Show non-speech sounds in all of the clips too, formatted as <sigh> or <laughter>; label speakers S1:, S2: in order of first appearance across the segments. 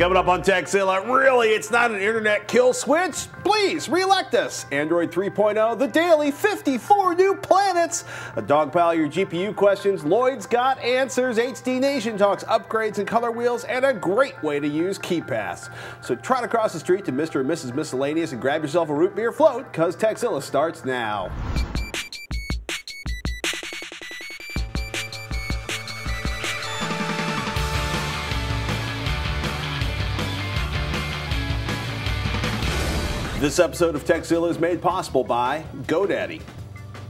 S1: Coming up on Tekzilla, really, it's not an internet kill switch? Please re-elect us. Android 3.0, the daily 54 new planets. A dog pile your GPU questions. Loyd's got answers. HD Nation talks upgrades and color wheels, and a great way to use KeePass. So trot across the street to Mr. and Mrs. Miscellaneous and grab yourself a root beer float, because Tekzilla starts now. This episode of Tekzilla is made possible by GoDaddy.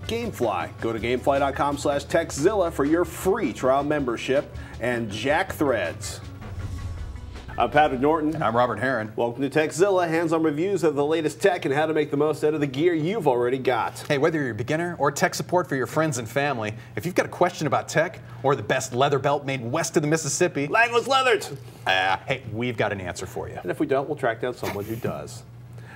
S1: Gamefly. Go to gamefly.com slash tekzilla for your free trial membership and Jack Threads. I'm Patrick Norton.
S2: And I'm Robert Heron.
S1: Welcome to Tekzilla, hands-on reviews of the latest tech and how to make the most out of the gear you've already got.
S2: Hey, whether you're a beginner or tech support for your friends and family, if you've got a question about tech or the best leather belt made west of the Mississippi,
S1: Langles Leathers.
S2: Uh, hey, we've got an answer for you.
S1: And if we don't, we'll track down someone who does.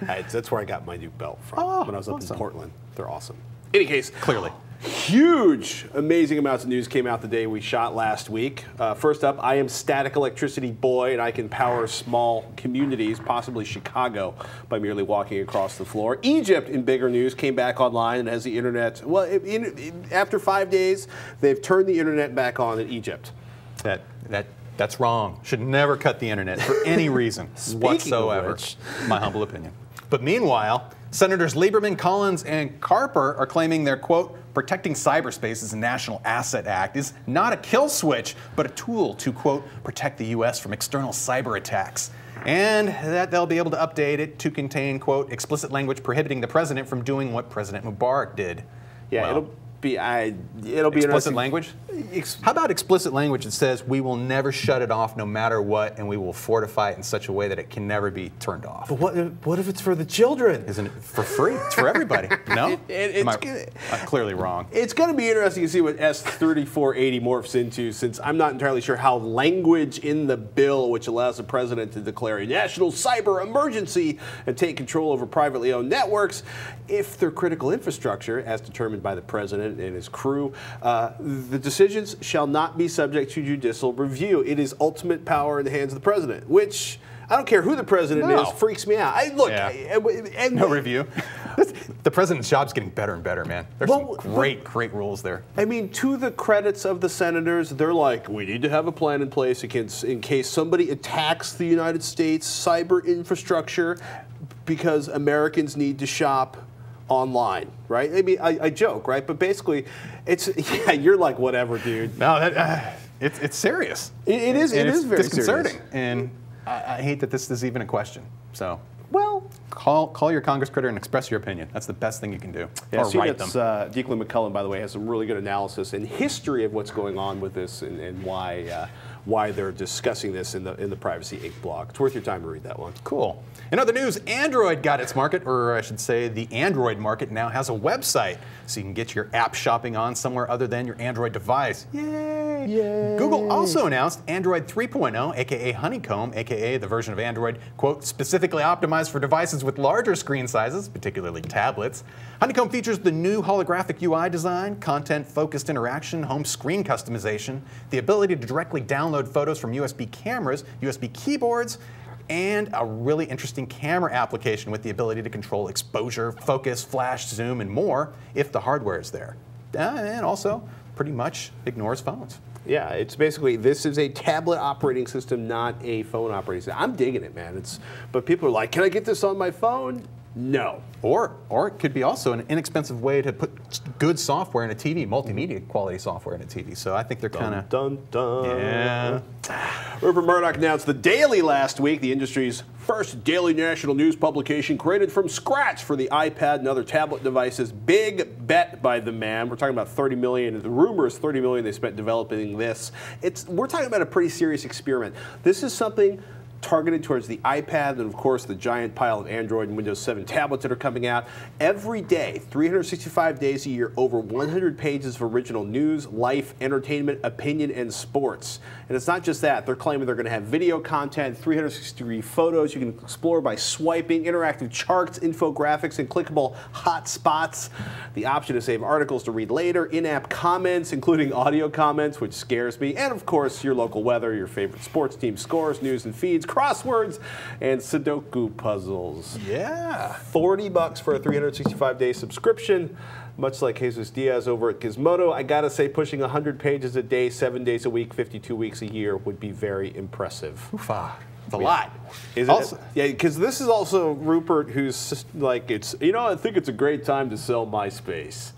S1: That's where I got my new belt from
S2: oh,
S1: when I was up
S2: awesome.
S1: in Portland. They're awesome. Any case,
S2: clearly.
S1: Huge, amazing amounts of news came out the day we shot last week. Uh, first up, I am static electricity boy, and I can power small communities, possibly Chicago, by merely walking across the floor. Egypt, in bigger news, came back online and has the internet. Well, in, in, after five days, they've turned the internet back on in Egypt.
S2: That that that's wrong. Should never cut the internet for any reason <laughs> whatsoever. My humble opinion. But meanwhile, Senators Lieberman, Collins, and Carper are claiming their quote protecting cyberspace as a national asset act is not a kill switch, but a tool to quote protect the U.S. from external cyber attacks. And that they'll be able to update it to contain, quote, explicit language prohibiting the president from doing what President Mubarak did.
S1: Yeah, well, it'll be I, it'll be
S2: explicit language. How about explicit language that says we will never shut it off no matter what, and we will fortify it in such a way that it can never be turned off?
S1: But what if, what if it's for the children?
S2: Isn't it for free? It's for everybody. <laughs> No, it, it, it's I, I'm uh, clearly wrong.
S1: It's going to be interesting to see what S3480 morphs into, since I'm not entirely sure how language in the bill, which allows the president to declare a national cyber emergency and take control over privately owned networks, if they're critical infrastructure, as determined by the president and his crew, uh, the decisions shall not be subject to judicial review. It is ultimate power in the hands of the president, which I don't care who the president no. is, freaks me out. I look, yeah.
S2: and, no review. <laughs> the president's job's getting better and better, man. There's well, some great, but, great rules there.
S1: I mean, to the credits of the senators, they're like, we need to have a plan in place against, in case somebody attacks the United States cyber infrastructure because Americans need to shop online, right? I mean, I, I, joke, right? But basically, it's <laughs> yeah, you're like whatever, dude.
S2: No, that, uh, it's it's serious.
S1: it, it is. It is very
S2: disconcerting,
S1: serious.
S2: and I, I, hate that this is even a question. So.
S1: Well,
S2: call call your Congress critter and express your opinion. That's the best thing you can do.
S1: Yeah,
S2: or write them.
S1: Uh, Declan McCullagh, by the way, has some really good analysis and history of what's going on with this and, and why uh, why they're discussing this in the in the Privacy Inc. blog. It's worth your time to read that one.
S2: Cool. In other news, Android got its market, or I should say, the Android market now has a website, so you can get your app shopping on somewhere other than your Android device. Yay!
S1: Yay!
S2: Google also announced Android 3.0, aka Honeycomb, aka the version of Android, quote, specifically optimized for devices with larger screen sizes, particularly tablets. Honeycomb features the new holographic UI design, content-focused interaction, home screen customization, the ability to directly download photos from USB cameras, USB keyboards, and a really interesting camera application with the ability to control exposure, focus, flash, zoom, and more if the hardware is there. Uh, and also pretty much ignores phones.
S1: Yeah, it's basically this is a tablet operating system, not a phone operating system. I'm digging it, man. It's but people are like, "Can I get this on my phone?" No.
S2: Or, or it could be also an inexpensive way to put good software in a TV, multimedia quality software in a TV. So I think they're kind of
S1: dun dun.
S2: Yeah.
S1: Rupert Murdoch announced the Daily last week, the industry's first daily national news publication created from scratch for the iPad and other tablet devices. Big bet by the man. We're talking about 30 million. The rumor is 30 million they spent developing this. It's we're talking about a pretty serious experiment. This is something targeted towards the iPad and, of course, the giant pile of Android and Windows 7 tablets that are coming out. Every day, 365 days a year, over 100 pages of original news, life, entertainment, opinion, and sports. And it's not just that. They're claiming they're going to have video content, 360 degree photos you can explore by swiping, interactive charts, infographics, and clickable hot spots. The option to save articles to read later, in app comments, including audio comments, which scares me, and of course, your local weather, your favorite sports team scores, news and feeds, crosswords, and Sudoku puzzles.
S2: Yeah.
S1: 40 bucks for a 365 day subscription. Much like Jesus Diaz over at Gizmodo, I gotta say, pushing 100 pages a day, seven days a week, 52 weeks a year would be very impressive.
S2: Oofa.
S1: It's a lot. Is
S2: Also-
S1: it? Yeah, because this is also Rupert, who's like, it's you know, I think it's a great time to sell MySpace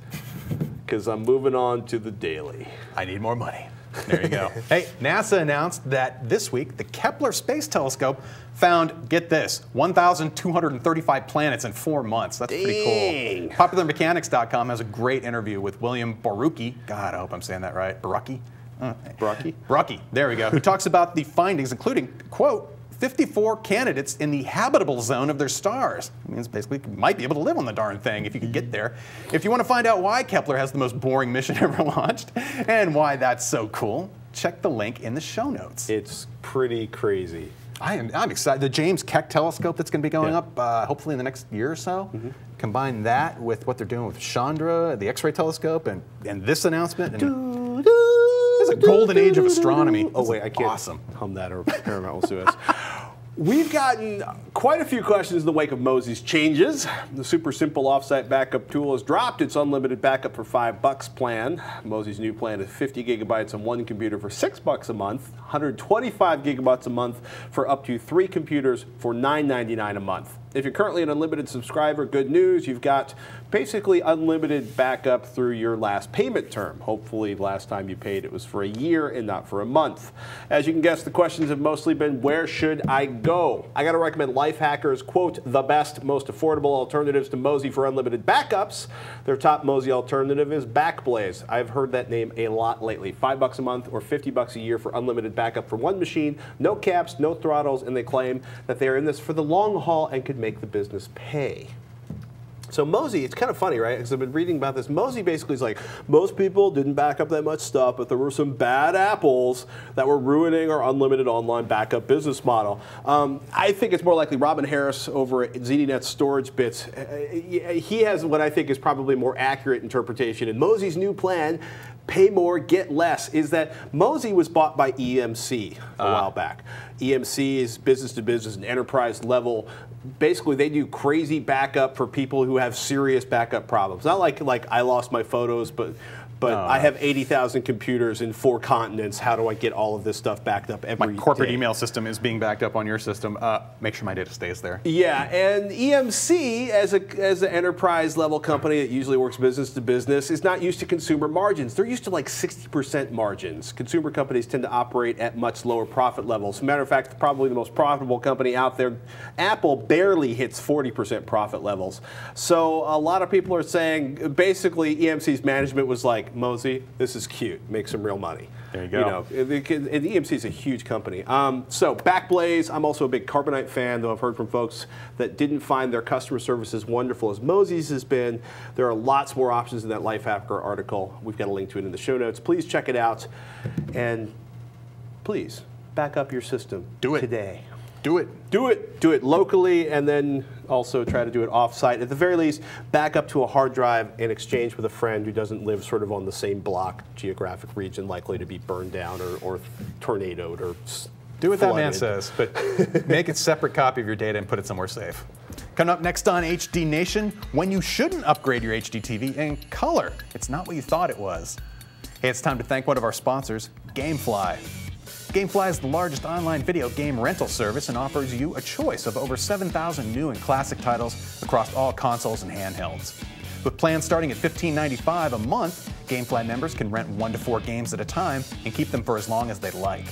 S1: because I'm moving on to the Daily.
S2: I need more money. There you go. <laughs> hey, NASA announced that this week the Kepler Space Telescope found, get this, 1,235 planets in four months. That's pretty cool. PopularMechanics.com has a great interview with William Borucki. God, I hope I'm saying that right. Borucki? Uh,
S1: Brocky.
S2: Rocky, there we go, who talks about the findings, including, quote, 54 candidates in the habitable zone of their stars. It means basically you might be able to live on the darn thing if you could get there. If you want to find out why Kepler has the most boring mission <laughs> ever launched and why that's so cool, check the link in the show notes.
S1: It's pretty crazy.
S2: I am I'm excited. The James Keck telescope that's going to be going
S1: Yeah.
S2: up uh, hopefully in the next year or so. Combine that with what they're doing with Chandra, the X-ray telescope, and, and this announcement. And It's a golden age of astronomy.
S1: Oh wait, I can't
S2: Awesome.
S1: hum that or Paramount will sue us. <laughs> We've gotten quite a few questions in the wake of Mozy's changes. The super simple offsite backup tool has dropped its unlimited backup for five bucks plan. Mozy's new plan is 50 gigabytes on one computer for six bucks a month, 125 gigabytes a month for up to three computers for $9.99 a month. If you're currently an unlimited subscriber, good news, you've got basically unlimited backup through your last payment term. Hopefully, last time you paid it was for a year and not for a month. As you can guess, the questions have mostly been where should I go? I got to recommend Lifehackers, quote, the best, most affordable alternatives to Mozy for unlimited backups. Their top Mozy alternative is Backblaze. I've heard that name a lot lately. Five bucks a month or 50 bucks a year for unlimited backup for one machine, no caps, no throttles, and they claim that they are in this for the long haul and could make the business pay. So Mozy, it's kind of funny, right? Because I've been reading about this. Mozy basically is like, most people didn't back up that much stuff, but there were some bad apples that were ruining our unlimited online backup business model. Um, I think it's more likely Robin Harris over at ZDNet Storage Bits. uh, He has what I think is probably more accurate interpretation. And Mozy's new plan, pay more, get less, is that Mozy was bought by EMC a ah. while back. EMC is business to business and enterprise level. Basically, they do crazy backup for people who have serious backup problems. Not like like I lost my photos, but but I have 80,000 computers in four continents. How do I get all of this stuff backed up every
S2: My corporate
S1: day?
S2: email system is being backed up on your system. Uh, make sure my data stays there.
S1: Yeah, and EMC, as a as an enterprise level company that usually works business to business, is not used to consumer margins. They're used to like 60% margins. Consumer companies tend to operate at much lower profit levels. Matter of fact, probably the most profitable company out there, Apple, barely hits 40% profit levels. So a lot of people are saying basically EMC's management was like, Mozy, this is cute, make some real money.
S2: There you go.
S1: You know, and the- EMC is a huge company. Um, so Backblaze, I'm also a big Carbonite fan, though I've heard from folks that didn't find their customer service as wonderful as Mozy's has been. There are lots more options in that Lifehacker article. We've got a link to it in the show notes. Please check it out, and please back up your system.
S2: Do it.
S1: today.
S2: Do it.
S1: Do it. Do it locally, and then also try to do it off-site. At the very least, back up to a hard drive in exchange with a friend who doesn't live sort of on the same block, geographic region, likely to be burned down or, or tornadoed or
S2: Do what that man says, but <laughs> make a separate copy of your data and put it somewhere safe. Coming up next on HD Nation, when you shouldn't upgrade your HD TV in color. It's not what you thought it was. Hey, it's time to thank one of our sponsors, Gamefly. Gamefly is the largest online video game rental service and offers you a choice of over 7,000 new and classic titles across all consoles and handhelds. With plans starting at $15.95 a month, Gamefly members can rent one to four games at a time and keep them for as long as they like.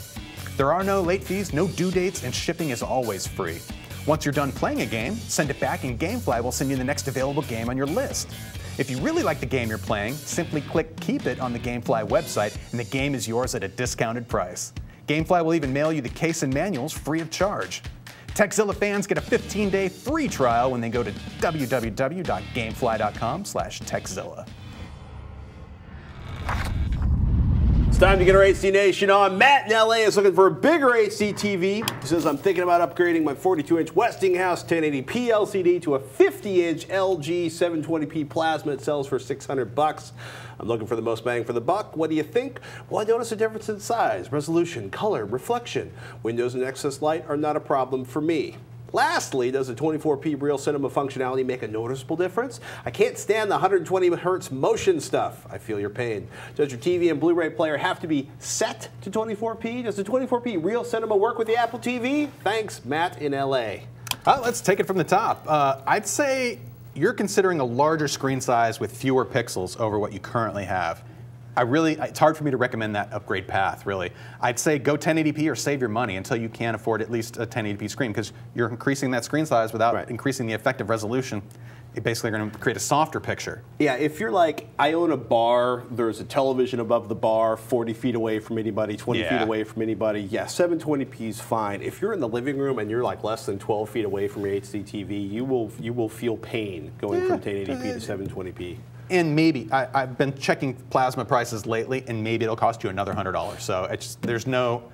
S2: There are no late fees, no due dates, and shipping is always free. Once you're done playing a game, send it back and Gamefly will send you the next available game on your list. If you really like the game you're playing, simply click Keep It on the Gamefly website and the game is yours at a discounted price. GameFly will even mail you the case and manuals free of charge. Tekzilla fans get a 15-day free trial when they go to www.gamefly.com
S1: It's time to get our HD Nation on. Matt in LA is looking for a bigger HD TV. He says, I'm thinking about upgrading my 42 inch Westinghouse 1080p LCD to a 50 inch LG 720p plasma. It sells for 600 bucks. I'm looking for the most bang for the buck. What do you think? Well, I notice a difference in size, resolution, color, reflection. Windows and excess light are not a problem for me. Lastly, does the 24p Real Cinema functionality make a noticeable difference? I can't stand the 120 hertz motion stuff. I feel your pain. Does your TV and Blu-ray player have to be set to 24p? Does the 24p Real Cinema work with the Apple TV? Thanks, Matt in LA.
S2: Uh, let's take it from the top. Uh, I'd say you're considering a larger screen size with fewer pixels over what you currently have. I really, it's hard for me to recommend that upgrade path, really. I'd say go 1080p or save your money until you can afford at least a 1080p screen because you're increasing that screen size without
S1: Right.
S2: increasing the effective resolution. You're basically going to create a softer picture.
S1: Yeah, if you're like, I own a bar, there's a television above the bar, 40 feet away from anybody, 20 feet away from anybody, yeah, 720p is fine. If you're in the living room and you're like less than 12 feet away from your HD TV, you will you will feel pain going from 1080p to 720p.
S2: And maybe, I, I've been checking plasma prices lately, and maybe it'll cost you another $100. So it's there's no,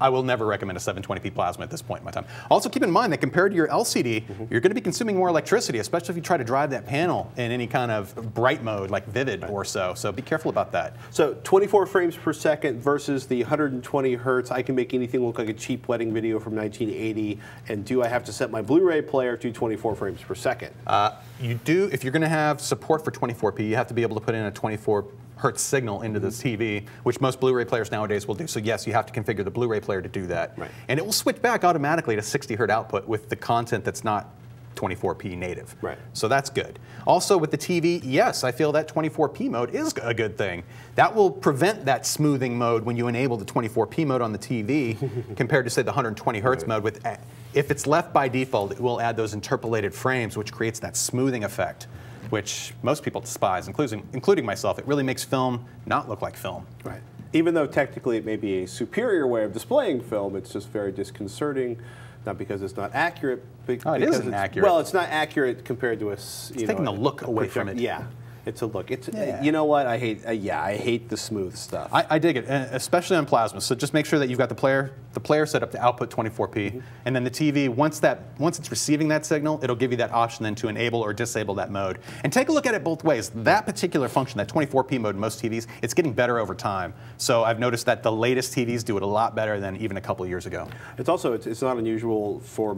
S2: I will never recommend a 720p plasma at this point in my time. Also, keep in mind that compared to your LCD, you're going to be consuming more electricity, especially if you try to drive that panel in any kind of bright mode, like vivid or so. So be careful about that.
S1: So 24 frames per second versus the 120 hertz. I can make anything look like a cheap wedding video from 1980. And do I have to set my Blu-ray player to 24 frames per second?
S2: Uh, you do, if you're going to have support for 24p, you have to be able to put in a 24 hertz signal into this mm-hmm. TV, which most Blu-ray players nowadays will do. So yes, you have to configure the Blu-ray player to do that.
S1: Right.
S2: And it will switch back automatically to 60 hertz output with the content that's not 24p native.
S1: Right.
S2: So that's good. Also with the TV, yes, I feel that 24p mode is a good thing. That will prevent that smoothing mode when you enable the 24p mode on the TV <laughs> compared to say the 120 hertz mode with eh, if it's left by default, it will add those interpolated frames which creates that smoothing effect which most people despise, including including myself. It really makes film not look like film.
S1: Right. Even though technically it may be a superior way of displaying film, it's just very disconcerting. Not because it's not accurate, but
S2: Oh, it
S1: because
S2: isn't accurate.
S1: Well, it's not accurate compared to a. s- You
S2: taking
S1: know,
S2: the look away from it.
S1: Yeah, it's a look. It's
S2: Yeah.
S1: you know what I hate. Uh, yeah, I hate the smooth stuff.
S2: I, I dig it, uh, especially on plasma. So just make sure that you've got the player, the player set up to output 24p, mm-hmm. and then the TV. Once that, once it's receiving that signal, it'll give you that option then to enable or disable that mode. And take a look at it both ways. That particular function, that 24p mode, in most TVs, it's getting better over time. So I've noticed that the latest TVs do it a lot better than even a couple years ago.
S1: It's also it's, it's not unusual for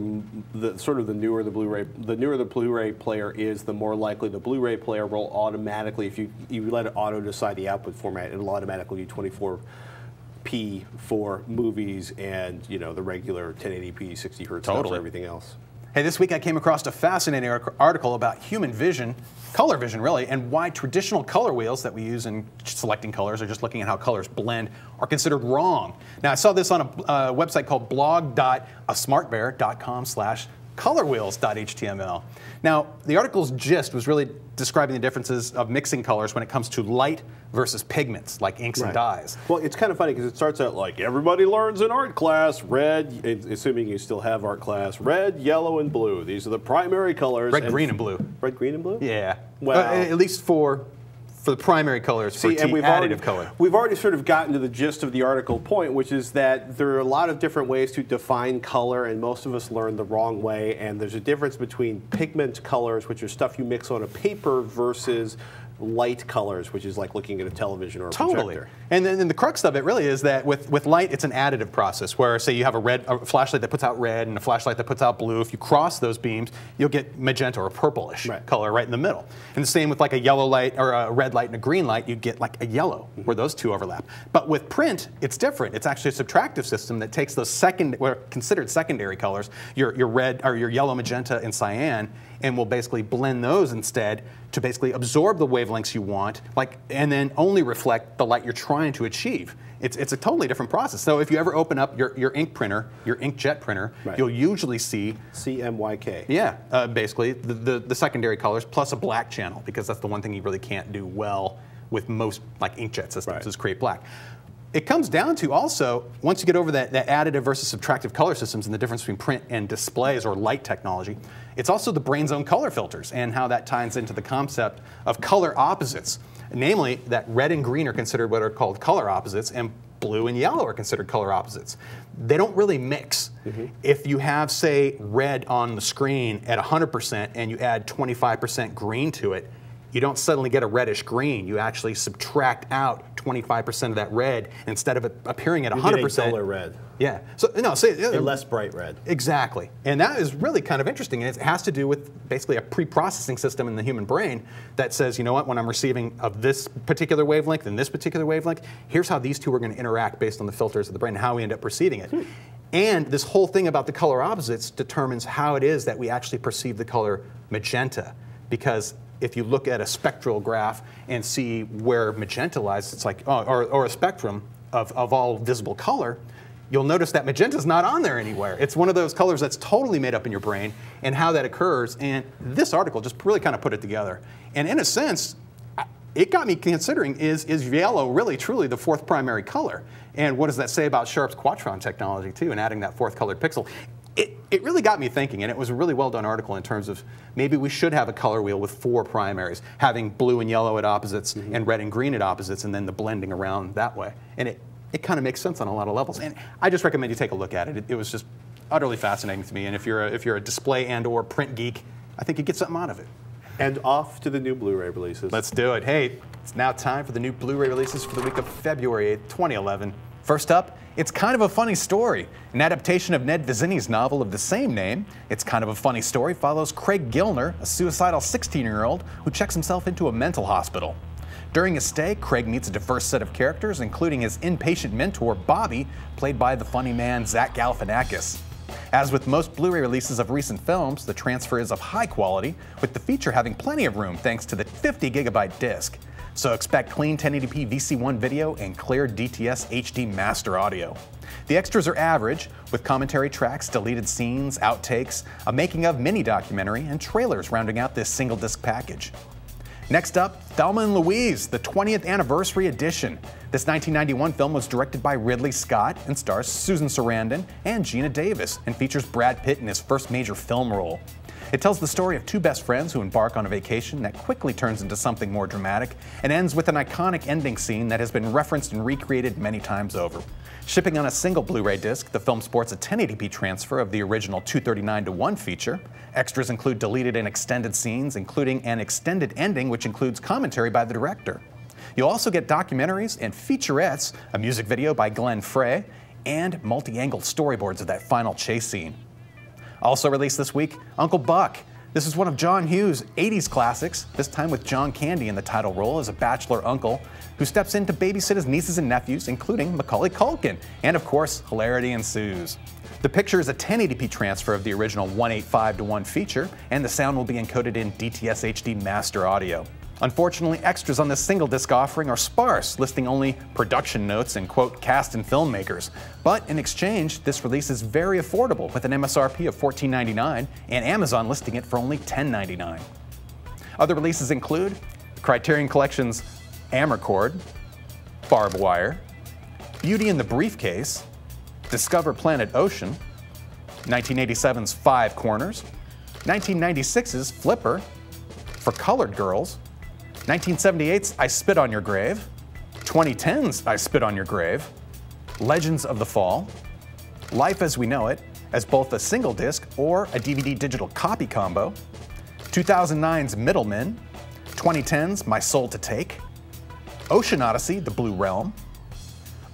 S1: the sort of the newer the Blu-ray the newer the Blu-ray player is, the more likely the Blu-ray player will automatically if you you let it auto decide the output format, it'll automatically do 24 p for movies and you know the regular 1080p 60 hertz stuff
S2: Totally.
S1: everything else.
S2: Hey, this week I came across a fascinating article about human vision, color vision really, and why traditional color wheels that we use in selecting colors or just looking at how colors blend are considered wrong. Now, I saw this on a uh, website called blog.asmartbear.com slash colorwheels.html. Now, the article's gist was really describing the differences of mixing colors when it comes to light versus pigments, like inks and dyes.
S1: Well, it's kind of funny because it starts out like everybody learns in art class red, assuming you still have art class, red, yellow, and blue. These are the primary colors.
S2: Red, green, and blue.
S1: Red, green, and blue.
S2: Yeah.
S1: Wow.
S2: Uh, at least for for the primary colors, for
S1: See,
S2: t-
S1: and we've
S2: additive
S1: already,
S2: color.
S1: we've already sort of gotten to the gist of the article point, which is that there are a lot of different ways to define color, and most of us learn the wrong way. And there's a difference between pigment colors, which are stuff you mix on a paper, versus light colors, which is like looking at a television or a
S2: Totally.
S1: projector.
S2: And then and the crux of it really is that with, with light, it's an additive process where, say, you have a red a flashlight that puts out red and a flashlight that puts out blue. If you cross those beams, you'll get magenta or purplish
S1: Right.
S2: color right in the middle. And the same with like a yellow light or a red light and a green light, you get like a yellow mm-hmm. where those two overlap. But with print, it's different. It's actually a subtractive system that takes those second, what are considered secondary colors, your, your red or your yellow, magenta, and cyan, and we'll basically blend those instead to basically absorb the wavelengths you want, like, and then only reflect the light you're trying to achieve. It's, it's a totally different process. So if you ever open up your, your ink printer, your inkjet printer,
S1: Right.
S2: you'll usually see,
S1: CMYK.
S2: yeah, uh, basically the, the, the secondary colors plus a black channel because that's the one thing you really can't do well with most like inkjet systems
S1: Right.
S2: is create black. It comes down to also, once you get over that, that additive versus subtractive color systems and the difference between print and displays or light technology, it's also the brain's own color filters and how that ties into the concept of color opposites. Namely, that red and green are considered what are called color opposites, and blue and yellow are considered color opposites. They don't really mix. Mm-hmm. If you have, say, red on the screen at 100% and you add 25% green to it, you don't suddenly get a reddish green. You actually subtract out 25% of that red instead of appearing at
S1: you
S2: 100%.
S1: Get duller red.
S2: Yeah. So no, say
S1: less bright red.
S2: Exactly. And that is really kind of interesting. And it has to do with basically a pre-processing system in the human brain that says, you know what, when I'm receiving of this particular wavelength and this particular wavelength, here's how these two are going to interact based on the filters of the brain and how we end up perceiving it. Hmm. And this whole thing about the color opposites determines how it is that we actually perceive the color magenta. Because if you look at a spectral graph and see where magenta lies, it's like, oh, or, or a spectrum of, of all visible color, you'll notice that magenta's not on there anywhere. It's one of those colors that's totally made up in your brain and how that occurs. And this article just really kind of put it together. And in a sense, it got me considering is, is yellow really truly the fourth primary color? And what does that say about Sharp's Quadtron technology too and adding that fourth colored pixel? It, really got me thinking, and it was a really well done article in terms of maybe we should have a color wheel with four primaries, having blue and yellow at opposites mm-hmm. and red and green at opposites, and then the blending around that way. And it, it kind of makes sense on a lot of levels. And I just recommend you take a look at it. It, it was just utterly fascinating to me. And if you're a, if you're a display and or print geek, I think you get something out of it.
S1: And off to the new Blu-ray releases.
S2: Let's do it. Hey, it's now time for the new Blu-ray releases for the week of February 8th, 2011. First up, it's kind of a funny story. An adaptation of Ned Vizzini's novel of the same name. It's kind of a funny story follows Craig Gilner, a suicidal 16-year-old who checks himself into a mental hospital. During his stay, Craig meets a diverse set of characters, including his inpatient mentor, Bobby, played by the funny man Zach Galifianakis. As with most Blu-ray releases of recent films, the transfer is of high quality, with the feature having plenty of room thanks to the 50 gigabyte disc. So expect clean 1080p VC1 video and clear DTS HD master audio. The extras are average, with commentary tracks, deleted scenes, outtakes, a making of mini documentary, and trailers rounding out this single disc package. Next up, Thelma and Louise, the 20th anniversary edition. This 1991 film was directed by Ridley Scott and stars Susan Sarandon and Geena Davis and features Brad Pitt in his first major film role. It tells the story of two best friends who embark on a vacation that quickly turns into something more dramatic and ends with an iconic ending scene that has been referenced and recreated many times over. Shipping on a single Blu ray disc, the film sports a 1080p transfer of the original 239 to 1 feature. Extras include deleted and extended scenes, including an extended ending, which includes commentary by the director. You'll also get documentaries and featurettes, a music video by Glenn Frey, and multi angle storyboards of that final chase scene. Also released this week, Uncle Buck. This is one of John Hughes' 80s classics, this time with John Candy in the title role as a bachelor uncle who steps in to babysit his nieces and nephews, including Macaulay Culkin. And of course, hilarity ensues. The picture is a 1080p transfer of the original 185 to 1 feature, and the sound will be encoded in DTS HD master audio. Unfortunately, extras on this single disc offering are sparse, listing only production notes and quote cast and filmmakers. But in exchange, this release is very affordable with an MSRP of $14.99 and Amazon listing it for only $10.99. Other releases include Criterion Collection's Amarcord, Barb Wire, Beauty in the Briefcase, Discover Planet Ocean, 1987's Five Corners, 1996's Flipper, For Colored Girls, 1978's I Spit on Your Grave, 2010's I Spit on Your Grave, Legends of the Fall, Life as We Know It, as both a single disc or a DVD digital copy combo, 2009's Middlemen, 2010's My Soul to Take, Ocean Odyssey, The Blue Realm,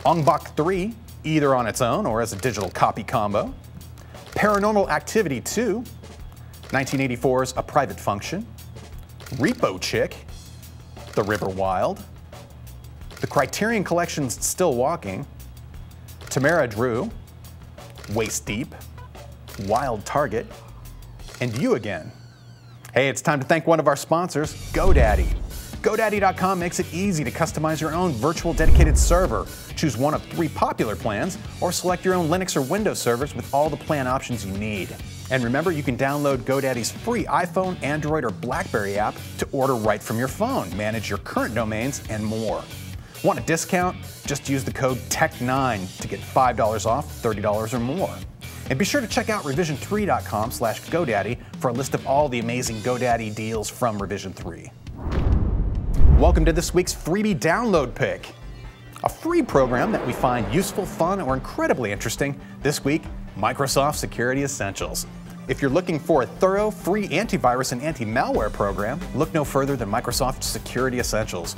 S2: Ong Bak 3, either on its own or as a digital copy combo, Paranormal Activity 2, 1984's A Private Function, Repo Chick, the River Wild, the Criterion Collection's Still Walking, Tamara Drewe, Waist Deep, Wild Target, and you again. Hey, it's time to thank one of our sponsors, GoDaddy. GoDaddy.com makes it easy to customize your own virtual dedicated server. Choose one of three popular plans, or select your own Linux or Windows servers with all the plan options you need. And remember, you can download GoDaddy's free iPhone, Android, or Blackberry app to order right from your phone, manage your current domains, and more. Want a discount? Just use the code TECH9 to get $5 off, $30 or more. And be sure to check out revision3.com slash GoDaddy for a list of all the amazing GoDaddy deals from Revision 3. Welcome to this week's freebie download pick. A free program that we find useful, fun, or incredibly interesting. This week, Microsoft Security Essentials. If you're looking for a thorough, free antivirus and anti-malware program, look no further than Microsoft Security Essentials.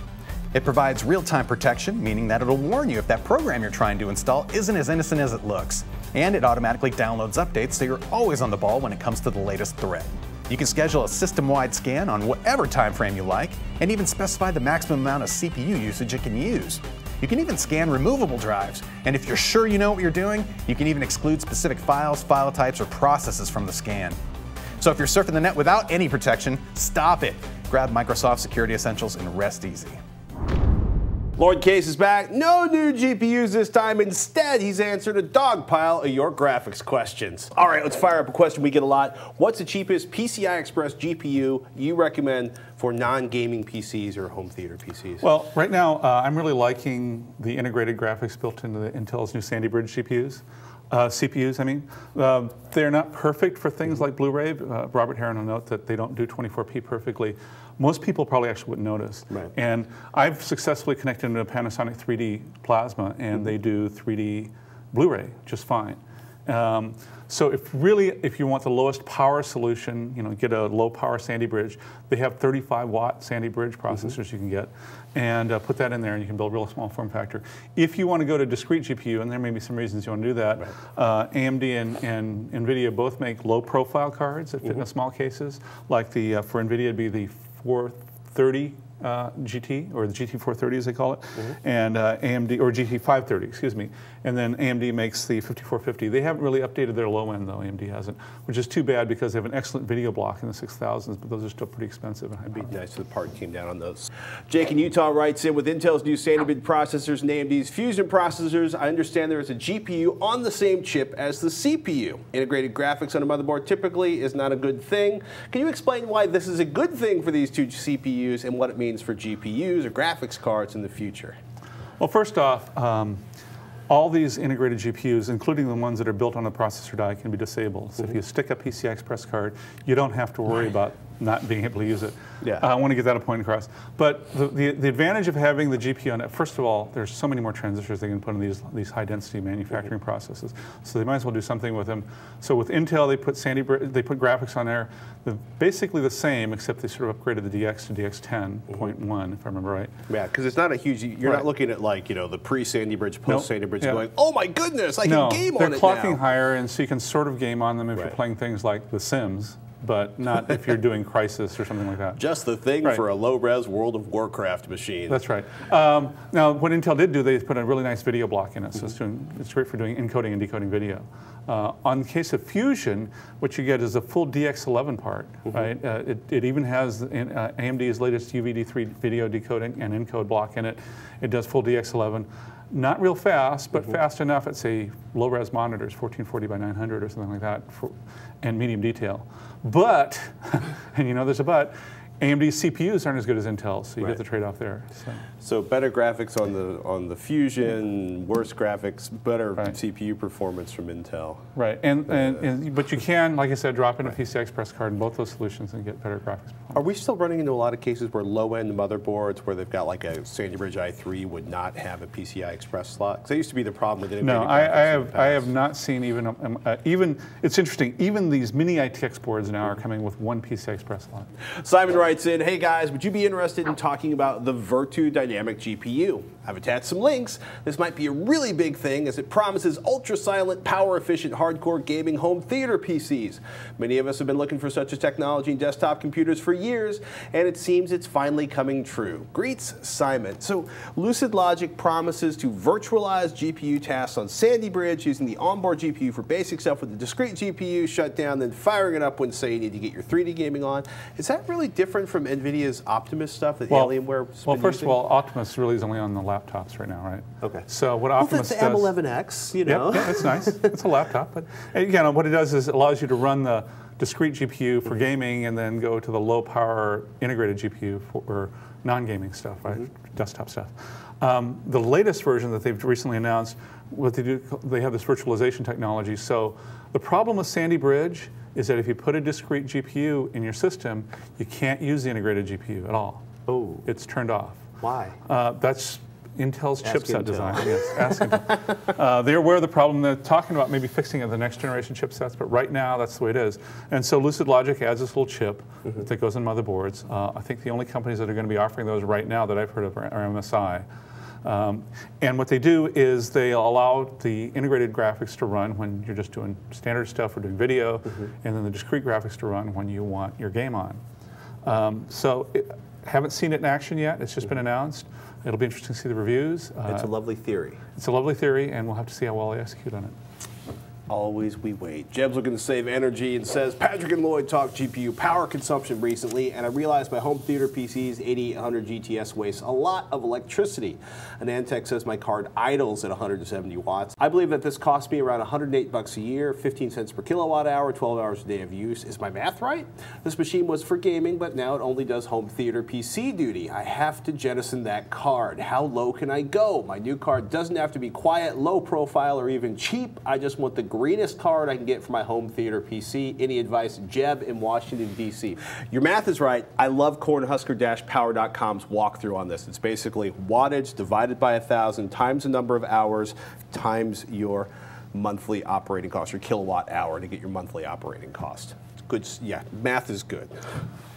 S2: It provides real-time protection, meaning that it'll warn you if that program you're trying to install isn't as innocent as it looks. And it automatically downloads updates so you're always on the ball when it comes to the latest threat. You can schedule a system-wide scan on whatever time frame you like, and even specify the maximum amount of CPU usage it can use. You can even scan removable drives, and if you're sure you know what you're doing, you can even exclude specific files, file types, or processes from the scan. So if you're surfing the net without any protection, stop it. Grab Microsoft Security Essentials and rest easy.
S1: Loyd Case is back. No new GPUs this time. Instead, he's answered a dog pile of your graphics questions. All right, let's fire up a question we get a lot. What's the cheapest PCI Express GPU you recommend for non-gaming PCs or home theater PCs?
S3: Well, right now, uh, I'm really liking the integrated graphics built into the Intel's new Sandy Bridge GPUs. Uh, CPUs, I mean. Uh, they're not perfect for things like Blu-ray. Uh, Robert Heron will note that they don't do 24p perfectly. Most people probably actually wouldn't notice.
S1: Right.
S3: And I've successfully connected into a Panasonic 3D plasma, and mm-hmm. they do 3D Blu-ray just fine. Um, so if really, if you want the lowest power solution, you know, get a low power Sandy Bridge. They have 35 watt Sandy Bridge mm-hmm. processors mm -hmm. you can get, and uh, put that in there, and you can build a real small form factor. If you want to go to discrete GPU, and there may be some reasons you want to do that, right. uh, AMD and, and, NVIDIA both make low profile cards that fit mm -hmm. in mm-hmm. small cases. Like the uh, for NVIDIA, it'd be the 430 uh, GT or the GT430 as they call it, mm -hmm. and uh, AMD or GT530, excuse me, and then AMD makes the 5450. They haven't really updated their low end though. AMD hasn't, which is too bad because they have an excellent video block in the 6000s, but those are still pretty expensive.
S1: And would be nice if the part came down on those. Jake in Utah writes in with Intel's new Sandy Bridge processors and AMD's Fusion processors. I understand there is a GPU on the same chip as the CPU. Integrated graphics on a motherboard typically is not a good thing. Can you explain why this is a good thing for these two CPUs and what it means for GPUs or graphics cards in the future?
S3: Well, first off. Um, all these integrated GPUs, including the ones that are built on the processor die, can be disabled. So mm -hmm. if you stick a PCI Express card, you don't have to worry about not being able to use it. Yeah. Uh, I want to get that a point across. But the, the, the, advantage of having the GPU on it, first of all, there's so many more transistors they can put in these, these high density manufacturing mm -hmm. processes. So they might as well do something with them. So with Intel, they put Sandy, they put graphics on there, the, basically the same, except they sort of upgraded the DX to DX10.1, mm -hmm. if I remember right.
S1: Yeah, because it's not a huge, you're right. not looking at like, you know, the pre-Sandy Bridge, post-Sandy Bridge yeah. going, oh my goodness, I no, can game on it
S3: they're clocking higher, and so you can sort of game on them if right. you're playing things like The Sims but not if you're doing <laughs> Crysis or something like that.
S1: Just the thing right. for a low-res World of Warcraft machine.
S3: That's right. Um, now, what Intel did do, they put a really nice video block in it, so mm -hmm. it's, doing, it's, great for doing encoding and decoding video. Uh, on the case of Fusion, what you get is a full DX11 part, mm -hmm. right? Uh, it, it, even has uh, AMD's latest UVD3 video decoding and encode block in it. It does full DX11 not real fast, but mm -hmm. fast enough at say low-res monitors, 1440 by 900 or something like that, for, and medium detail. But, <laughs> and you know there's a but, AMD CPUs aren't as good as Intel, so you right. get the trade-off there. So.
S1: so. better graphics on the on the Fusion, worse graphics, better right. CPU performance from Intel.
S3: Right, and, and, and, but you can, like I said, drop in a PCI Express card in both those solutions and get better graphics. Performance.
S1: Are we still running into a lot of cases where low-end motherboards, where they've got like a Sandy Bridge i3, would not have a PCI Express slot? Because that used to be the problem with it.
S3: No, I, I have I have not seen even um, uh, even. It's interesting. Even these mini ITX boards now are coming with one PCI Express slot.
S1: Simon writes writes in, hey guys, would you be interested in talking about the Virtu Dynamic GPU? I've attached some links. This might be a really big thing as it promises ultra-silent, power-efficient, hardcore gaming home theater PCs. Many of us have been looking for such a technology in desktop computers for years, and it seems it's finally coming true. Greets, Simon. So LucidLogix promises to virtualize GPU tasks on Sandy Bridge using the onboard GPU for basic stuff with the discrete GPU shut down, then firing it up when, say, you need to get your 3D gaming on. Is that really different from NVIDIA's Optimus stuff that
S3: well,
S1: Alienware
S3: Well, first
S1: using?
S3: of all, Optimus really is only on the laptops right now, right?
S1: Okay.
S3: So what Optimus
S1: well, that's the M11X, you know.
S3: Yep, yeah, it's nice. <laughs> it's a laptop, but again, what it does is it allows you to run the discrete GPU for mm -hmm. gaming and then go to the low power integrated GPU for non-gaming stuff, right? Mm -hmm. Desktop stuff. Um, the latest version that they've recently announced, what they do, they have this virtualization technology. So the problem with Sandy Bridge is that if you put a discrete GPU in your system, you can't use the integrated GPU at all.
S1: Oh.
S3: It's turned off.
S1: Why?
S3: Uh, that's Intel's
S1: Ask
S3: chipset
S1: Intel.
S3: design. <laughs> Yes, ask Intel. Uh, they're aware of the problem. They're talking about maybe fixing it in the next generation chipsets, but right now that's the way it is. And so LucidLogix adds this little chip
S1: Mm-hmm.
S3: that goes in motherboards. Uh, I think the only companies that are going to be offering those right now that I've heard of are, are MSI. Um, and what they do is they allow the integrated graphics to run when you're just doing standard stuff or doing video,
S1: Mm-hmm.
S3: and then the discrete graphics to run when you want your game on. Um, so it, haven't seen it in action yet. It's just been announced. It'll be interesting to see the reviews. Uh,
S1: Mm-hmm. It's a lovely theory.
S3: it's a lovely theory, and we'll have to see how well they execute on it.
S1: Always we wait. Jeb's looking to save energy and says Patrick and Loyd talked GPU power consumption recently, and I realized my home theater PC's 8800 GTS wastes a lot of electricity. An Antec says my card idles at 170 watts. I believe that this costs me around 108 bucks a year, 15 cents per kilowatt hour, 12 hours a day of use. Is my math right? This machine was for gaming, but now it only does home theater PC duty. I have to jettison that card. How low can I go? My new card doesn't have to be quiet, low profile, or even cheap. I just want the greenest card I can get for my home theater PC. Any advice? Jeb in Washington, D.C. Your math is right. I love cornhusker-power.com's walkthrough on this. It's basically wattage divided by a thousand times the number of hours times your monthly operating cost, your kilowatt hour to get your monthly operating cost. It's good. Yeah, math is good.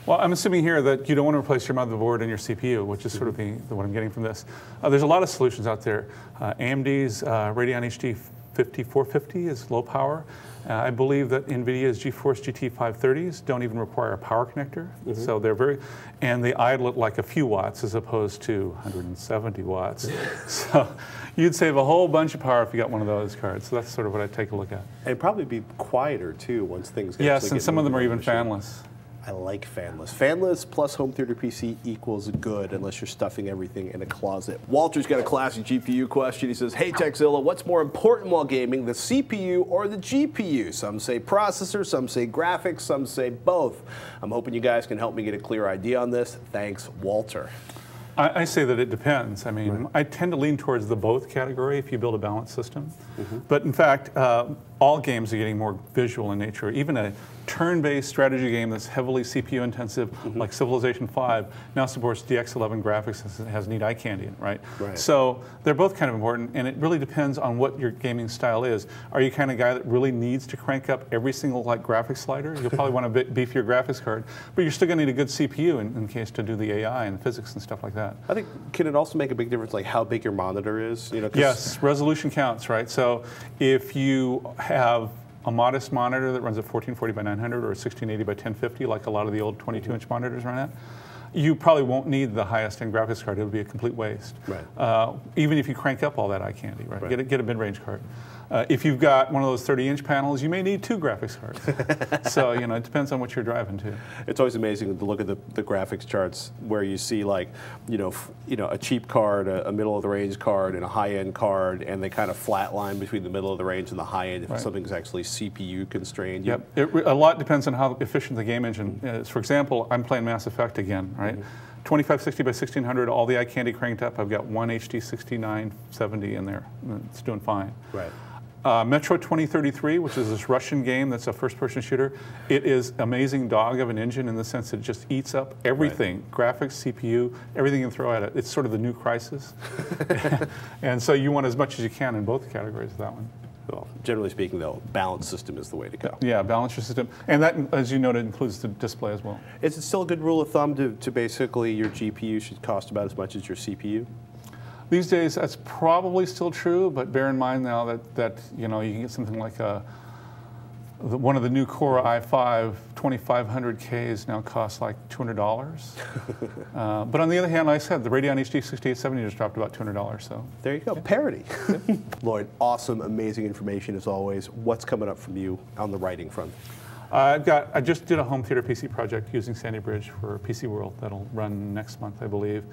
S3: Well, I'm assuming here that you don't want to replace your motherboard and your CPU, which is sort of the, the what I'm getting from this. Uh, there's a lot of solutions out there. Uh, AMD's uh, Radeon HD 5450 is low power. Uh, I believe that NVIDIA's GeForce GT 530s don't even require a power connector, so they're very, and they idle at like a few watts as opposed to 170 watts. <laughs> so you'd save a whole bunch of power if you got one of those cards. So that's sort of what I take a look at.
S1: And probably be quieter too once things get
S3: Yes, and some of them are even
S1: fanless. I like fanless. Fanless plus home theater PC equals good unless you're stuffing everything in a closet. Walter's got a classic GPU question. He says, Hey Tekzilla, what's more important while gaming, the CPU or the GPU? Some say processor, some say graphics, some say both. I'm hoping you guys can help me get a clear idea on this. Thanks, Walter.
S3: I, I say that it depends. I mean, I tend to lean towards the both category if you build a balanced system. But in fact, uh, all games are getting more visual in nature. Even a turn-based strategy game that's heavily CPU intensive, mm-hmm. like Civilization 5, now supports DX11 graphics and has neat eye candy in it, right?
S1: Right.
S3: So they're both kind of important, and it really depends on what your gaming style is. Are you kind of guy that really needs to crank up every single like graphics slider? You'll probably want to beef your graphics card, but you're still going to need a good CPU in, in case to do the AI and physics and stuff like that.
S1: I think, can it also make a big difference like how big your monitor is? You know,
S3: Yes, resolution counts, right? So if you have a modest monitor that runs at 1440 by 900 or 1680 by 1050, like a lot of the old 22-inch monitors run at, you probably won't need the highest end graphics card. It would be a complete waste.
S1: Right.
S3: Uh, even if you crank up all that eye candy, right?
S1: Right.
S3: Get, a, get a mid-range card. Uh, if you've got one of those 30-inch panels, you may need two graphics cards. <laughs> so you know, it depends on what you're driving to.
S1: It's always amazing to look at the, the graphics charts where you see like, you know, f- you know, a cheap card, a, a middle of the range card, and a high end card, and they kind of flatline between the middle of the range and the high end if
S3: Right.
S1: something's actually CPU constrained.
S3: Yep. It, a lot depends on how efficient the game engine is. For example, I'm playing Mass Effect again, right? 2560 by 1600, all the eye candy cranked up. I've got one HD 6970 in there. It's doing fine.
S1: Right.
S3: Uh, Metro 2033, which is this Russian game that's a first-person shooter, it is amazing dog of an engine in the sense that it just eats up everything, graphics, CPU, everything you can throw at it. It's sort of the new Crysis. <laughs> and so you want as much as you can in both categories of that one.
S1: Well, generally speaking, though, balanced system is the way to go.
S3: Yeah, balance your system. And that, as you noted, includes the display as well.
S1: Is it still a good rule of thumb to, to basically your GPU should cost about as much as your CPU?
S3: These days, that's probably still true, but bear in mind now that, that you know you can get something like a the, one of the new Core i5 2500Ks now costs like $200. <laughs> uh, but on the other hand, like I said, the Radeon HD 6870 just dropped about $200. So
S1: There you go, parity. <laughs> Loyd, awesome, amazing information as always. What's coming up from you on the writing front?
S3: I've got. I just did a home theater PC project using Sandy Bridge for PC World that'll run next month, I believe.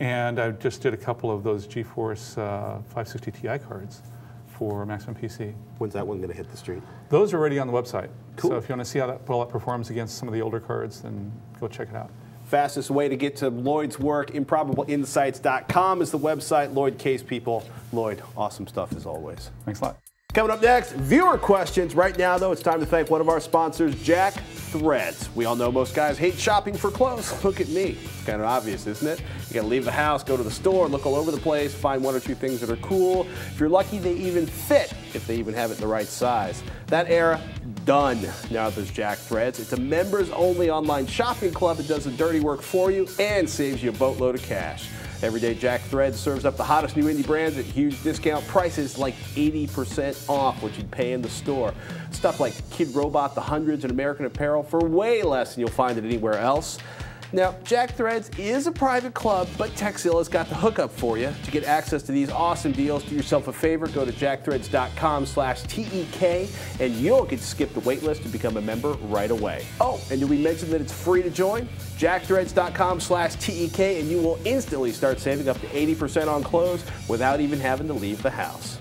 S3: And I just did a couple of those GeForce uh, 560 Ti cards for Maximum PC.
S1: When's that one going to hit the street?
S3: Those are already on the website.
S1: Cool.
S3: So if you want to see how that, well, that performs against some of the older cards, then go check it out.
S1: Fastest way to get to Loyd's work, improbableinsights.com is the website. Loyd Case people. Loyd, awesome stuff as always.
S3: Thanks a lot.
S1: Coming up next, viewer questions. Right now, though, it's time to thank one of our sponsors, Jack Threads. We all know most guys hate shopping for clothes. <laughs> Look at me. It's kind of obvious, isn't it? You gotta leave the house, go to the store, look all over the place, find one or two things that are cool. If you're lucky, they even fit, if they even have it the right size. That era, done. Now there's Jack Threads. It's a members only online shopping club that does the dirty work for you and saves you a boatload of cash. Everyday Jack Threads serves up the hottest new indie brands at huge discount prices like 80% off what you'd pay in the store. Stuff like Kidrobot, the hundreds, and American Apparel for way less than you'll find it anywhere else. Now, Jack Threads is a private club, but Tekzilla's got the hookup for you. To get access to these awesome deals, do yourself a favor, go to jackthreads.com slash TEK, and you'll get to skip the waitlist and become a member right away. Oh, and did we mention that it's free to join? jackthreads.com slash TEK, and you will instantly start saving up to 80% on clothes without even having to leave the house.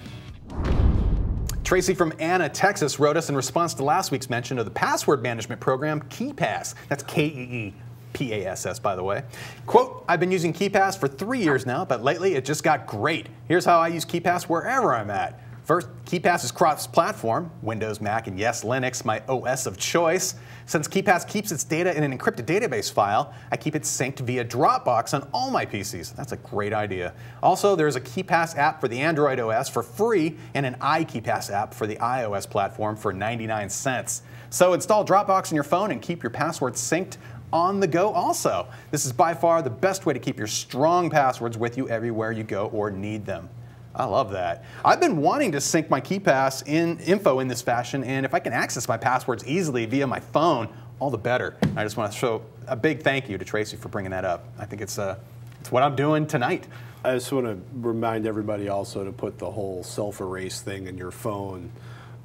S2: Tracy from Anna, Texas wrote us in response to last week's mention of the password management program KeePass. That's K E E P A S S, by the way. Quote, I've been using KeePass for three years now, but lately it just got great. Here's how I use KeePass wherever I'm at. First, KeePass is cross-platform, Windows, Mac, and yes, Linux, my OS of choice. Since KeePass keeps its data in an encrypted database file, I keep it synced via Dropbox on all my PCs. That's a great idea. Also, there's a KeePass app for the Android OS for free and an iKeePass app for the iOS platform for 99 cents. So install Dropbox on your phone and keep your passwords synced on the go also. This is by far the best way to keep your strong passwords with you everywhere you go or need them. I love that. I've been wanting to sync my KeePass in info in this fashion, and if I can access my passwords easily via my phone, all the better. I just want to show a big thank you to Tracy for bringing that up. I think it's, uh, it's what I'm doing tonight.
S1: I just want to remind everybody also to put the whole self erase thing in your phone.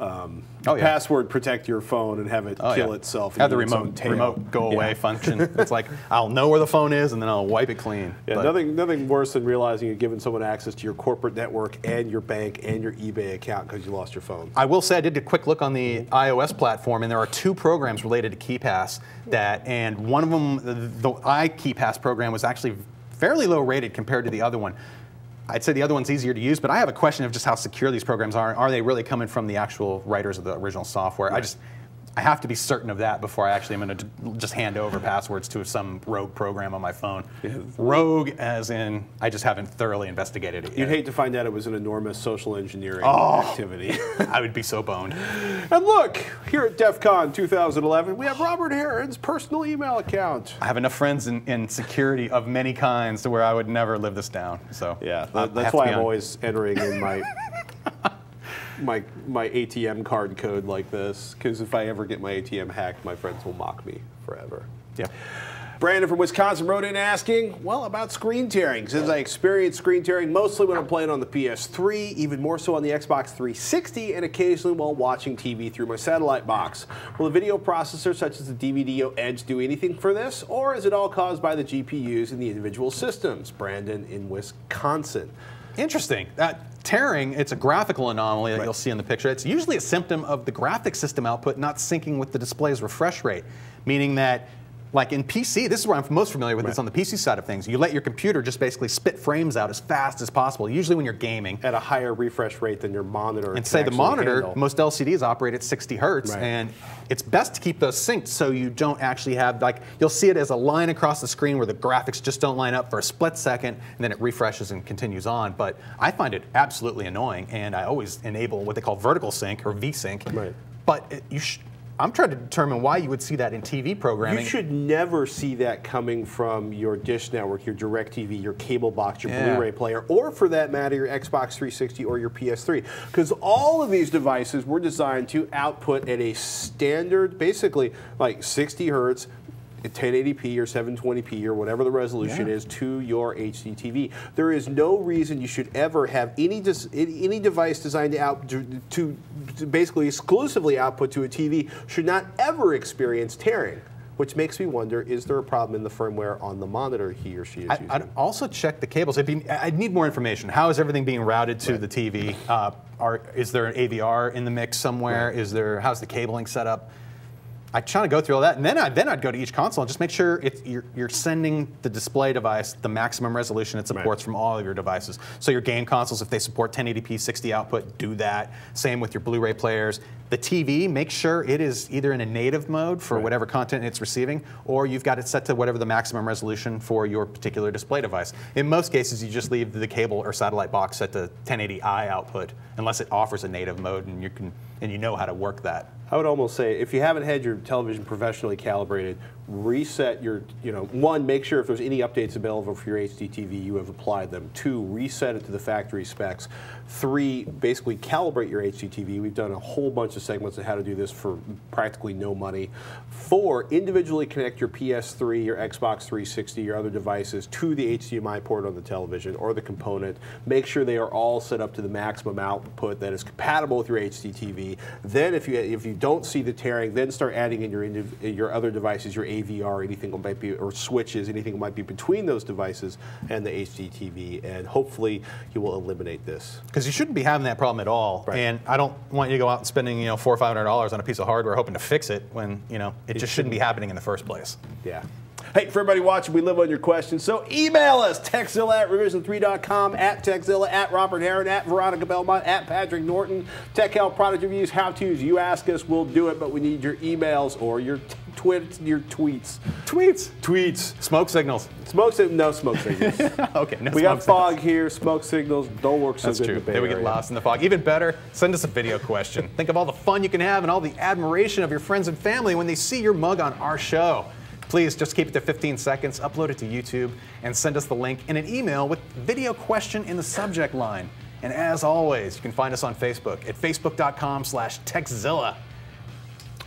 S1: Um,
S2: Oh, yeah.
S1: Password protect your phone and have it
S2: Oh,
S1: kill
S2: yeah.
S1: itself.
S2: Have the
S1: do its own
S2: remote, remote go
S1: Yeah.
S2: away function. <laughs> it's like I'll know where the phone is and then I'll wipe it clean.
S1: Yeah,
S2: But-
S1: nothing, nothing worse than realizing you're giving someone access to your corporate network and your bank and your eBay account because you lost your phone.
S2: I will say I did a quick look on the iOS platform, and there are two programs related to KeePass that, and one of them, the, the iKeePass program, was actually fairly low rated compared to the other one. I'd say the other one's easier to use, but I have a question of just how secure these programs are. Are they really coming from the actual writers of the original software? I just, I have to be certain of that before I actually am going to just hand over passwords to some rogue program on my phone. Rogue, as in I just haven't thoroughly investigated it.
S1: You'd hate to find out it was an enormous social engineering
S2: Oh.
S1: activity. <laughs> <laughs>
S2: I would be so boned.
S1: and look, here at DEF CON 2011, we have Robert Heron's personal email account.
S2: I have enough friends in, in security of many kinds to where I would never live this down. So
S1: Yeah, that, that's why I'm
S2: on-
S1: always entering in my <laughs> my my ATM card code like this because if I ever get my ATM hacked, my friends will mock me forever.
S2: Yeah.
S1: Brandon from Wisconsin wrote in asking, well, about screen tearing. Since I experience screen tearing mostly when I'm playing on the PS3, even more so on the Xbox 360, and occasionally while watching TV through my satellite box. Will a video processor such as the DVDO Edge do anything for this, or is it all caused by the GPUs in the individual systems? Brandon in Wisconsin.
S2: Interesting. Uh, tearing, it's a graphical anomaly that you'll see in the picture. It's usually a symptom of the graphic system output not syncing with the display's refresh rate, meaning that like in PC, this is where I'm most familiar with this on the PC side of things. You let your computer just basically spit frames out as fast as possible, usually when you're gaming.
S1: At a higher refresh rate than your monitor.
S2: And say the monitor,
S1: handle.
S2: most LCDs operate at 60 hertz,
S1: Right.
S2: and it's best to keep those synced so you don't actually have like you'll see it as a line across the screen where the graphics just don't line up for a split second, and then it refreshes and continues on. But I find it absolutely annoying, and I always enable what they call vertical sync or VSync.
S1: Right.
S2: But it, you I'm trying to determine why you would see that in TV programming.
S1: You should never see that coming from your Dish Network, your DirecTV, your cable box, your
S2: Yeah.
S1: Blu-ray player, or for that matter, your Xbox 360 or your PS3. Because all of these devices were designed to output at a standard, basically like 60 hertz, 1080p or 720p or whatever the resolution
S2: Yeah.
S1: is to your HD TV. There is no reason you should ever have any any device designed to out to, to, basically exclusively output to a TV should not ever experience tearing. Which makes me wonder: Is there a problem in the firmware on the monitor he or she is
S2: I,
S1: using?
S2: I'd also check the cables. I'd, be, I'd need more information. How is everything being routed to the TV? Uh, are, is there an AVR in the mix somewhere?
S1: Right.
S2: Is there how's the cabling set up? I try to go through all that, and then I then I'd go to each console and just make sure it's you're, you're sending the display device the maximum resolution it supports
S1: Right.
S2: from all of your devices. So your game consoles, if they support 1080p 60 output, do that. Same with your Blu-ray players. The TV, make sure it is either in a native mode for
S1: Right.
S2: whatever content it's receiving, or you've got it set to whatever the maximum resolution for your particular display device. In most cases, you just leave the cable or satellite box set to 1080i output, unless it offers a native mode and you can and you know how to work that.
S1: I would almost say if you haven't had your television professionally calibrated, reset your, you know, one, make sure if there's any updates available for your HDTV, you have applied them. Two, reset it to the factory specs. Three, basically calibrate your HDTV. We've done a whole bunch of segments on how to do this for practically no money. Four, individually connect your PS3, your Xbox 360, your other devices to the HDMI port on the television or the component. Make sure they are all set up to the maximum output that is compatible with your HDTV. Then, if you if you don't see the tearing, then start adding in your your other devices, your AVR, anything that might be, or switches, anything that might be between those devices and the HDTV, and hopefully you will eliminate this.
S2: Because you shouldn't be having that problem at all.
S1: Right.
S2: And I don't want you to go out and spending you know four or five hundred dollars on a piece of hardware hoping to fix it when you know it just shouldn't be happening in the first place.
S1: Yeah. Hey, for everybody watching, we live on your questions. So email us, Tekzilla at revision3.com, at Tekzilla, at Robert Heron, at Veronica Belmont, at Patrick Norton. Tech Help, product reviews, how-tos. You ask us, we'll do it, but we need your emails or your your tweets.
S2: Tweets,
S1: Tweets.
S2: smoke signals.
S1: Smoke signals, no smoke signals. <laughs>
S2: okay, no
S1: we got
S2: signals.
S1: fog here, smoke signals don't work so
S2: That's
S1: good
S2: true.
S1: in the Bay
S2: Then we get lost in the fog. Even better, send us a video question. Think of all the fun you can have and all the admiration of your friends and family when they see your mug on our show. Please just keep it to 15 seconds, upload it to YouTube, and send us the link in an email with video question in the subject line. And as always, you can find us on Facebook at facebook.com slash tekzilla.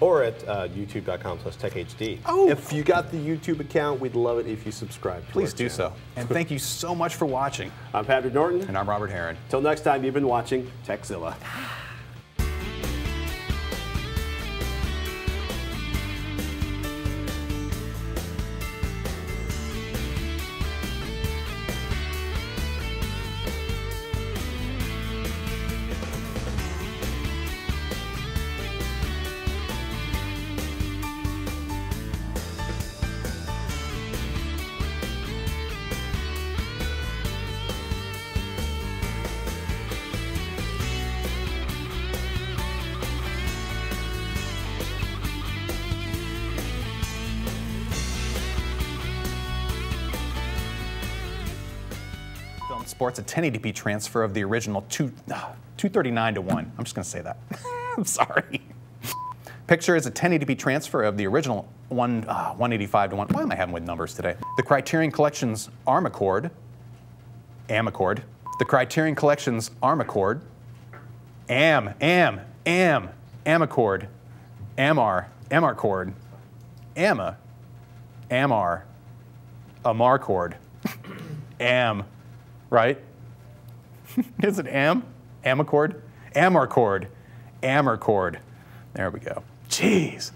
S1: Or at uh, youtube.com slash techhd.
S2: Oh.
S1: If you got the YouTube account, we'd love it if you subscribe
S2: Please do
S1: channel.
S2: so. And thank you so much for watching.
S1: I'm Patrick Norton.
S2: And I'm Robert Heron.
S1: Until next time, you've been watching
S2: Tekzilla. Sports a 1080p transfer of the original two, <sighs> uh, 239 to 1. I'm just going to say that. <laughs> I'm sorry. Picture is a 1080p transfer of the original one, uh, 185 to 1. Why am I having with numbers today? The Criterion Collection's Armacord, Amacord, the Criterion Collection's Armacord, Am, Am, Am, Amacord, Amar, Amarcord, Amma, Amar, Amarcord, <coughs> Am, right? <laughs> Is it Am? Amacord? Amarcord. Amarcord. There we go. Jeez.